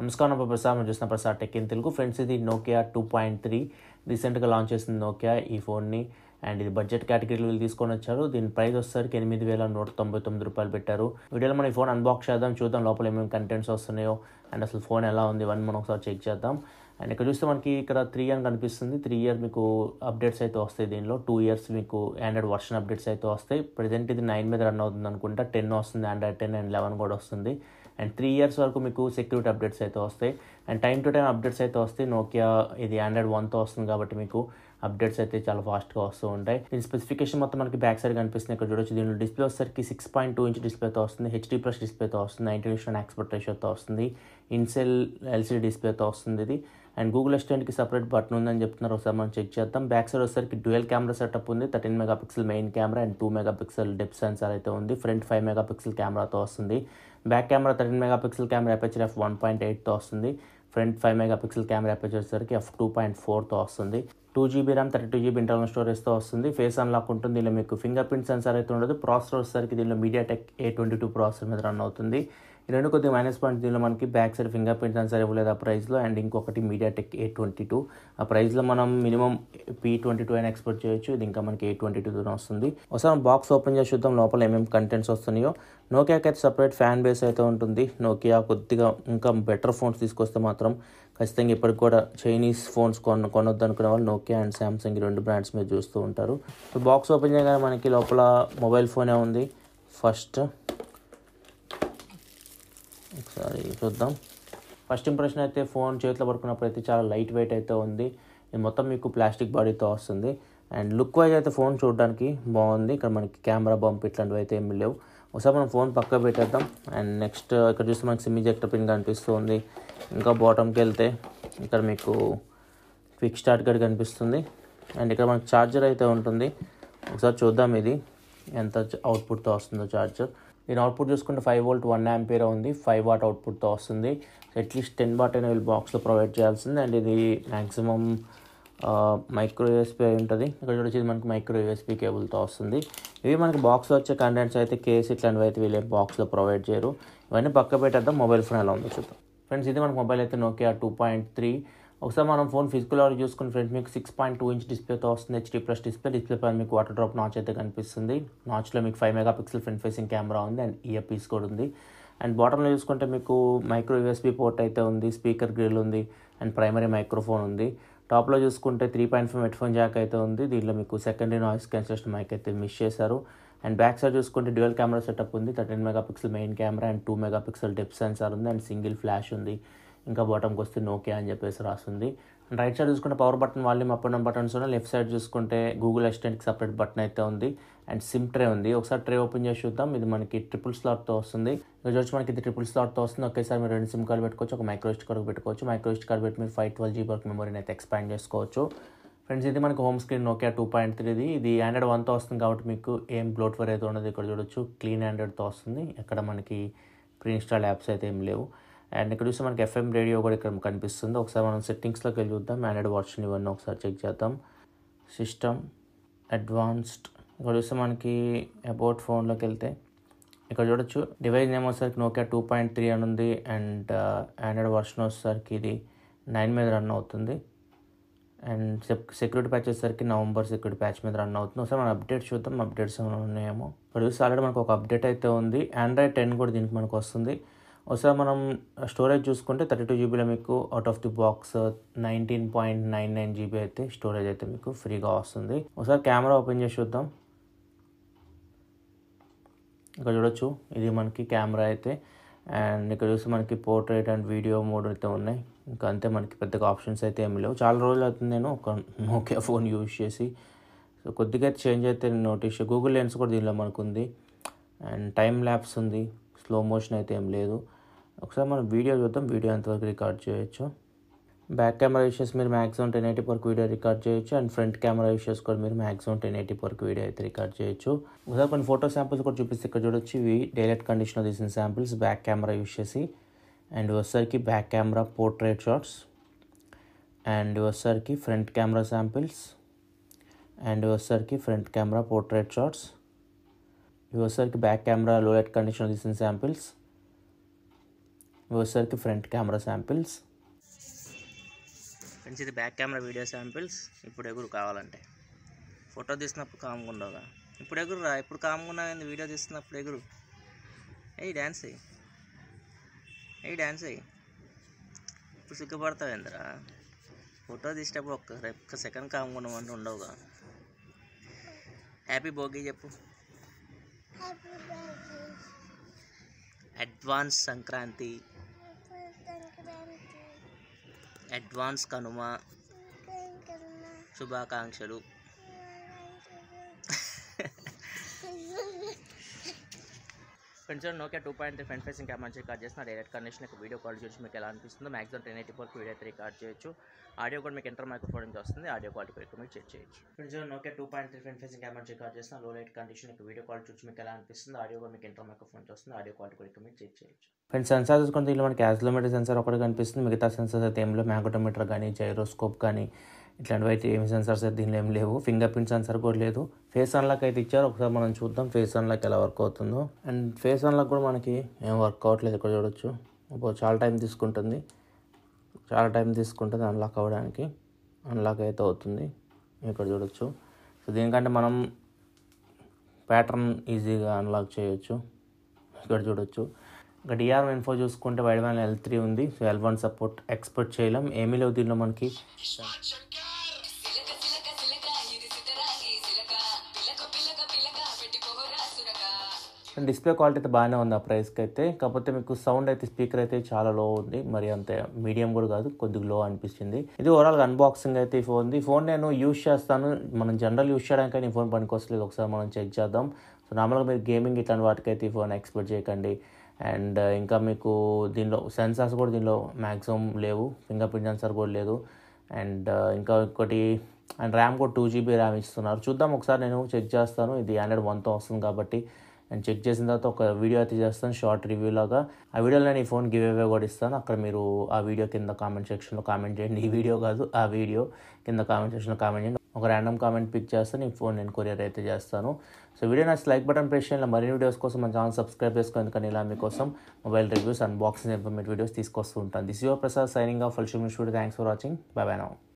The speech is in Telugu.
నమస్కారం ప్రసాద్ మనం చూసిన Prasad tech in Telugu. Friends ఇది నోకియా టూ పాయింట్ త్రీ రీసెంట్గా లాంచ్ చేసింది నోకియా ఈ ఫోన్ని అండ్ ఇది బడ్జెట్ కేటగిరీలో వీళ్ళు తీసుకొని వచ్చారు. దీని ప్రైస్ వచ్చేసరికి ఎనిమిది వేల నూట తొంభై తొమ్మిది రూపాయలు పెట్టారు. వీడియోలో మనం ఈ ఫోన్ అన్బాక్స్ చేద్దాం చూద్దాం లోపల ఏమేమి కంటెంట్స్ వస్తున్నాయో. అండ్ అసలు ఫోన్ ఎలా ఉంది ఇవన్నీ మనం ఒకసారి చెక్ చేద్దాం. అండ్ ఇక్కడ చూస్తే మనకి ఇక్కడ త్రీ ఇయర్ కనిపిస్తుంది. త్రీ ఇయర్ మీకు అప్డేట్స్ అయితే వస్తాయి దీనిలో. టూ ఇయర్స్ మీకు ఆండ్రాయిడ్ వర్షన్ అప్డేట్స్ అయితే వస్తాయి. ప్రజెంట్ ఇది నైన్ మీద రన్ అవుతుంది అనుకుంటా. టెన్ వస్తుంది ఆండ్రాయిడ్ టెన్ అండ్ లెవెన్ కూడా వస్తుంది. అండ్ త్రీ ఇయర్స్ వరకు మీకు సెక్యూరిటీ అప్డేట్స్ అయితే వస్తాయి. And time to time updates అయితే వస్తాయి. నోకియా ఇది ఆండ్రాయిడ్ వన్తో వస్తుంది కాబట్టి మీకు అప్డేట్స్ అయితే చాలా ఫాస్ట్గా వస్తూ ఉంటాయి. దీని స్పెసిఫికేషన్ మొత్తం మనకి బ్యాక్ సైడ్ కనిపిస్తుంది. ఇక్కడ చూడొచ్చు దీనిలో డిస్ప్లే వచ్చేసరికి సిక్స్ పాయింట్ టూ ఇంచ్ డిస్ప్లేతో వస్తుంది. హెచ్డీ ప్లస్ డిస్ప్లేతో వస్తుంది. నైన్టీ నిమిషన్ ఎక్స్పర్ట్ రేషియోతో వస్తుంది. ఇన్సెల్ ఎల్సీడీ డిస్ప్లేతో వస్తుంది ఇది. అండ్ గూగుల్ అసిస్టెంట్కి సపరేట్ బటన్ ఉందని చెప్తున్నారు. ఒకసారి మనం చెక్ చేద్దాం. బ్యాక్ సైడ్ వచ్చేసరికి డ్యూయల్ కెమెరా సెటప్ ఉంది. Thirteen mega pixel main camera and two mega pixel depth sensor అయితే ఉంది. ఫ్రంట్ ఫైవ్ మెగా పిక్సెల్ కెమెరాతో వస్తుంది. Back camera thirteen mega pixel camera aperture F one point ఎయిట్తో వస్తుంది. Front five mega pixel camera aperture వచ్చేసరికి ఎఫ్ టూ పాయింట్ ఫోర్తో వస్తుంది. Two GB RAM thirty two GB internal స్టోరేజ్తో వస్తుంది. ఫేస్ అన్లాక్ ఉంటుంది దీనిలో మీకు ఫింగర్ ప్రింట్ సెన్సార్ అయితే ఉండదు. ప్రాసెసర్ వచ్చేసరికి దీనిలో MediaTek A twenty two processor మీద రన్ అవుతుంది. ఈ రెండు కొద్దిగా మైనస్ పాయింట్ దీనిలో మనకి back side finger print sensor ఇవ్వలేదు ఆ ప్రైస్లో అండ్ ఇంకొకటి MediaTek A twenty two ఆ ప్రైస్లో మనం మినిమం పీ ట్వంటీ టూ అయినా ఎక్స్పెక్ట్ చేయొచ్చు. ఇది ఇంకా మనకి ఏ ట్వంటీ టూ వస్తుంది. ఒకసారి బాక్స్ ఓపెన్ చేసి చూద్దాం లోపల ఏమేమి కంటెంట్స్ వస్తున్నాయో. నోకియాకి అయితే సపరేట్ ఫ్యాన్ బేస్ అయితే ఉంటుంది. నోకియా కొద్దిగా ఇంకా బెటర్ ఫోన్స్ తీసుకొస్తే మాత్రం ఖచ్చితంగా ఇప్పటికి కూడా చైనీస్ ఫోన్స్ కొన కొనొద్దు అనుకునే వాళ్ళు నోకియా అండ్ శాంసంగ్ రెండు బ్రాండ్స్ మీద చూస్తూ ఉంటారు. సో బాక్స్ ఓపెన్ చేయగానే మనకి లోపల మొబైల్ ఫోనే ఉంది. ఫస్ట్ ఒకసారి చూద్దాం. ఫస్ట్ ఇంప్రెషన్ అయితే ఫోన్ చేతిలో పడుకున్నప్పుడు అయితే చాలా లైట్ వెయిట్ అయితే ఉంది. ఇది మొత్తం మీకు ప్లాస్టిక్ బాడీతో వస్తుంది. అండ్ లుక్ వైజ్ అయితే ఫోన్ చూడడానికి బాగుంది. ఇక్కడ మనకి కెమెరా బంప్ ఇట్లాంటివి అయితే ఏమి లేవు. ఒకసారి మనం ఫోన్ పక్క పెట్టేద్దాం. అండ్ నెక్స్ట్ ఇక్కడ చూస్తే మనకి సిమ్ ఇజెక్టర్ పిన్ కనిపిస్తుంది. ఇంకా బాటమ్కి వెళ్తే ఇక్కడ మీకు క్విక్ స్టార్ట్ గడ్ కనిపిస్తుంది. అండ్ ఇక్కడ మనకు ఛార్జర్ అయితే ఉంటుంది. ఒకసారి చూద్దాం ఇది ఎంత అవుట్పుట్తో వస్తుందో ఛార్జర్ దీని అవుట్పుట్ చూసుకుంటే ఫైవ్ వోల్ట్ వన్ యాంపీర్ ఉంది. ఫైవ్ వాట్ అవుట్పుట్తో వస్తుంది. అట్లీస్ట్ టెన్ వాట్ అయినా వీళ్ళు బాక్స్లో ప్రొవైడ్ చేయాల్సింది. అండ్ ఇది మ్యాక్సిమం మైక్రో యూఎస్పీ అయి ఉంటుంది. ఇక్కడ చూడొచ్చి మనకి మైక్రో యూఎస్పీ కేబుల్తో వస్తుంది. ఇవి మనకి బాక్స్లో వచ్చే కంటెంట్స్ అయితే కేస్ ఇట్లాంటివి అయితే వీళ్ళు బాక్స్లో ప్రొవైడ్ చేయరు. ఇవన్నీ పక్క పెట్టేద్దాం. మొబైల్ ఫోన్ ఎలా ఉందో చూద్దాం. ఫ్రెండ్స్ ఇది మనకు మొబైల్ అయితే నోకియా టూ పాయింట్ త్రీ ఒకసారి మనం ఫోన్ ఫిజికల్ ఆర్ చూసుకుని ఫ్రెండ్స్ మీకు సిక్స్ పాయింట్ టూ ఇంచ్ డిస్ప్లేతో వస్తుంది హెచ్డీ ప్లస్ డిస్ప్లే డిస్ప్లే పైన మీకు వాటర్ డ్రాప్ నాచ్ అయితే కనిపిస్తుంది. నాచ్లో మీకు five mega pixel front facing camera ఉంది అండ్ ఇయర్ పీస్ కూడా ఉంది. అండ్ బాటంలో చూసుకుంటే మీకు మైక్రో యూఎస్బీ పోర్ట్ అయితే ఉంది స్పీకర్ గ్రిల్ ఉంది అండ్ ప్రైమరీ మైక్రోఫోన్ ఉంది. టాప్లో చూసుకుంటే three point five headphone jack అయితే ఉంది. దీనిలో మీకు సెకండరీ నాయిస్ క్యాన్సలేషన్ మైక్ అయితే మిస్ చేశారు. అండ్ బ్యాక్ సైడ్ చూసుకుంటే డ్యూయల్ కెమెరా సెటప్ ఉంది thirteen mega pixel main camera and two mega pixel depth sensor ఉంది అండ్ సింగిల్ ఫ్లాష్ ఉంది. ఇంకా బాటంకి వస్తే నోకియా అని చెప్పేసి రాస్తుంది అండ్ రైట్ సైడ్ చూసుకుంటే power button volume up and buttons ఉన్నాయి. లెఫ్ట్ సైడ్ చూసుకుంటే గూగుల్ అసిస్టెంట్కి సపరేట్ బటన్ అయితే ఉంది. అండ్ సిమ్ ట్రే ఉంది. ఒకసారి ట్రే ఓపెన్ చేసి చూద్దాం. ఇది మనకి ట్రిపుల్ స్లాట్తో వస్తుంది. ఇక్కడ చూసి మనకి ఇది ట్రిపుల్ స్లాట్తో వస్తుంది. ఒకేసారి మీరు రెండు సిమ్ కార్డు పెట్టుకోవచ్చు. ఒక మైక్రోస్ట్ కార్డు పెట్టుకోవచ్చు. మైక్రోస్ట్ కార్డు పెట్టి మీరు ఫైవ్ ట్వెల్వ్ జీబీ వరకు మెమరీని అయితే ఎక్స్పాండ్ చేసుకోవచ్చు. ఫ్రెండ్స్ ఇది మనకు home screen Nokia two point త్రీది ఇది ఆండ్రాయిడ్ వన్తో వస్తుంది కాబట్టి మీకు ఏం బ్లోట్వేర్ అయితే ఉండదు. ఇక్కడ చూడొచ్చు క్లీన్ ఆండ్రాయిడ్తో వస్తుంది. ఇక్కడ మనకి ప్రీ ఇన్స్టాల్ యాప్స్ అయితే ఏం లేవు. అండ్ ఇక్కడ చూస్తే మనకి ఎఫ్ఎం రేడియో కూడా ఇక్కడ కనిపిస్తుంది. ఒకసారి మనం సెట్టింగ్స్లోకి వెళ్ళి చూద్దాం. ఆండ్రాయిడ్ వర్షన్ ఇవన్నీ ఒకసారి చెక్ చేద్దాం. సిస్టమ్ అడ్వాన్స్డ్ ఇక్కడ చూస్తే మనకి అబౌట్ ఫోన్లోకి వెళ్తే ఇక్కడ చూడొచ్చు. డివైస్ నేమ్ వచ్చేసరికి నోకియా టూ పాయింట్ త్రీ అని ఉంది. అండ్ ఆండ్రాయిడ్ వర్షన్ వచ్చేసరికి ఇది నైన్ మీద రన్ అవుతుంది. అండ్ సెక్యూరిటీ ప్యాచ్ వచ్చేసరికి నవంబర్ సెక్యూరిటీ ప్యాచ్ మీద రన్ అవుతుంది. ఒకసారి మనం అప్డేట్ చూద్దాం అప్డేట్స్ ఏమైనా ఉన్నాయేమో. ఇక్కడ చూస్తే ఆల్రెడీ మనకు ఒక అప్డేట్ అయితే ఉంది. ఆండ్రాయిడ్ టెన్ కూడా దీనికి మనకు వస్తుంది. ఒకసారి మనం స్టోరేజ్ చూసుకుంటే థర్టీ టూ జీబీలో మీకు out of the box nineteen point nine nine GB అయితే స్టోరేజ్ అయితే మీకు ఫ్రీగా వస్తుంది. ఒకసారి కెమెరా ఓపెన్ చేసి చూద్దాం. ఇక్కడ చూడొచ్చు ఇది మనకి కెమెరా అయితే. అండ్ ఇక్కడ చూస్తే మనకి పోర్ట్రేట్ అండ్ వీడియో మోడ్ అయితే ఉన్నాయి. ఇంకా అంతే మనకి పెద్దగా ఆప్షన్స్ అయితే ఏమి లేవు. చాలా రోజులు అవుతుంది నేను ఒక నోకియా ఫోన్ యూజ్ చేసి. సో కొద్దిగా చేంజ్ అయితే నోటీస్ గూగుల్ లెన్స్ కూడా దీనిలో మనకు ఉంది అండ్ టైం ల్యాబ్స్ ఉంది. స్లో మోషన్ అయితే ఏం లేదు. ఒకసారి మనం వీడియో చూద్దాం. వీడియో ఎంతవరకు రికార్డ్ చేయొచ్చు. బ్యాక్ కెమెరా ఇష్యూస్ మీరు మ్యాక్సిమం టెన్ ఎయిటీ వరకు వీడియో రికార్డ్ చేయొచ్చు. అండ్ ఫ్రంట్ కెమెరా ఇష్యూస్ కూడా మీరు మ్యాక్సిమం టెన్ ఎయిటీ వరకు వీడియో అయితే రికార్డ్ చేయొచ్చు. ఒకసారి కొన్ని ఫోటో శాంపిల్స్ కూడా చూపిస్తే ఇక్కడ చూడొచ్చు. ఇవి డైలెట్ కండిషన్లో తీసిన శాంపిల్స్ బ్యాక్ కెమెరా యూస్ చేసి అండ్ వచ్చేసరికి back camera portrait shots and వచ్చేసరికి ఫ్రంట్ కెమెరా శాంపిల్స్ అండ్ వచ్చేసరికి ఫ్రంట్ కెమెరా పోర్ట్రేట్ షాట్స్ ఇవి వచ్చేసరికి బ్యాక్ కెమెరా లో లైట్ కండిషన్లో తీసిన శాంపిల్స్ ఇవి వచ్చేసరికి ఫ్రంట్ కెమెరా శాంపిల్స్ ఫ్రెండ్స్ ఇది బ్యాక్ కెమెరా వీడియో శాంపిల్స్ ఇప్పుడు ఎగురు కావాలంటే. ఫోటో తీసినప్పుడు కామ్గా ఉండవుగా ఇప్పుడు ఎగురు రా ఇప్పుడు కామ్గా కానీ వీడియో తీస్తున్నప్పుడు ఎగురు. ఏ డ్యాన్స్ అయ్యి ఏ డ్యాన్స్ అయ్యి ఇప్పుడు సిగ్గుపడతావు ఏందిరా? ఫోటో తీసేటప్పుడు ఒక్క ఒక్క సెకండ్ కామ్గా ఉండమంటే ఉండవుగా హ్యాపీ భోగి చెప్పు. అడ్వాన్స్ సంక్రాంతి అడ్వాన్స్ కనుమ శుభాకాంక్షలు friends Nokia two point three front facing cam మంచి రికార్డ్ చేసిన డైరెక్ట్ కండిషన్ వీడియో కాల్ చూసి మీకు ఎలా అనిపిస్తుందో. మాక్సిమం టెన్ ఎయిటీ ఫోర్కి వీడియో అయితే రికార్డ్ చేయొచ్చు. ఆడియో కూడా మీకు ఇంటర్ మైక్రోఫోన్ నుంచి వస్తుంది. ఆడియో క్వాలిటీ మీరు చెక్ చేయొచ్చు. Friends Nokia two point three front facing cam మంచి రికార్డ్ చేసిన low light condition video call చూసి మీకు ఎలా అనిపిస్తుంది. ఆడియో కూడా మీకు ఇంటర్ మైక్రోఫోన్ నుంచి వస్తుంది. ఆడియో క్వాలిటీ మీరు చెక్ చేయొచ్చు. ఫ్రెండ్స్ సెన్సార్ చూసుకుంటే ఇలా మనకి యాక్సిలోమీటర్ సెన్సార్ ఒకటి కనిపిస్తుంది. మిగతా సెన్సార్స్ అయితే ఏం మ్యాగోటోమీటర్ కానీ జైరోస్కోప్ కానీ ఇట్లాంటివి అయితే ఏమి సెన్సార్స్ అయితే దీనిలో ఏం లేవు. ఫింగర్ ప్రింట్ సెన్సార్ కూడా లేదు. ఫేస్ అన్లాక్ అయితే ఇచ్చారు. ఒకసారి మనం చూద్దాం ఫేస్ అన్లాక్ ఎలా వర్క్ అవుతుందో. అండ్ ఫేస్ అన్లాక్ కూడా మనకి ఏం వర్క్ అవ్వట్లేదు ఇక్కడ చూడొచ్చు. చాలా టైం తీసుకుంటుంది. చాలా టైం తీసుకుంటుంది అన్లాక్ అవ్వడానికి. అన్లాక్ అయితే అవుతుంది. ఇక్కడ చూడొచ్చు. సో దీనికంటే మనం ప్యాటర్న్ ఈజీగా అన్లాక్ చేయొచ్చు. ఇక్కడ చూడొచ్చు. ఇక డిఆర్ఎం ఇన్ఫో చూసుకుంటే వైడ్ వన్ ఎల్ త్రీ ఉంది. So L one support expect చేయలేం. ఏమీ లేవు దీనిలో మనకి అండ్ డిస్ప్లే క్వాలిటీ అయితే బాగానే ఉంది ఆ ప్రైస్కి అయితే. కాకపోతే మీకు సౌండ్ అయితే స్పీకర్ అయితే చాలా లో ఉంది. మరి అంత మీడియం కూడా కాదు కొద్దిగా లో అనిపించింది ఇది ఓవరాల్ అన్బాక్సింగ్ అయితే ఈ ఫోన్ ఈ ఫోన్ నేను యూస్ చేస్తాను. మనం జనరల్ యూస్ చేయడానికి ఈ ఫోన్ పనికొస్తలేదు. ఒకసారి మనం చెక్ చేద్దాం. సో నార్మల్గా మీరు గేమింగ్ ఇట్లాంటి వాటికైతే ఈ ఫోన్ ఎక్స్పెక్ట్ చేయకండి. అండ్ ఇంకా మీకు దీనిలో సెన్సార్స్ కూడా దీనిలో మ్యాక్సిమం లేవు. ఫింగర్ ప్రింట్ సెన్సార్ కూడా లేదు. అండ్ ఇంకా ఇంకోటి అండ్ ర్యామ్ కూడా టూ జీబీ ర్యామ్ ఇస్తున్నారు. చూద్దాం. ఒకసారి నేను చెక్ చేస్తాను. ఇది ఆండ్రాయిడ్ వన్తో వస్తుంది కాబట్టి నేను చెక్ చేసిన తర్వాత ఒక వీడియో అయితే చేస్తాను షార్ట్ రివ్యూ లాగా. ఆ వీడియోలో నేను ఈ ఫోన్ గివ్ అవే కూడా ఇస్తాను. అక్కడ మీరు ఆ వీడియో కింద కామెంట్ సెక్షన్లో కామెంట్ చేయండి. ఈ వీడియో కాదు ఆ వీడియో కింద కామెంట్ సెక్షన్లో కామెంట్ చేయండి. ఒక ర్యాండమ్ కామెంట్ పిక్ చేస్తాను ఈ ఫోన్ నేను కొరియర్ అయితే చేస్తాను. సో వీడియో నచ్చి లైక్ బటన్ ప్రెస్ చేయాలి మరిన్ని వీడియోస్ కోసం మన ఛానల్ సబ్స్క్రైబ్ చేసుకోండి. ఎందుకంటే ఇలా మీకోసం mobile reviews unboxing informative videos తీసుకొస్తూ ఉంటాను. This your Prasad signing off ఫల్షూమ్ studio thanks for watching bye bye now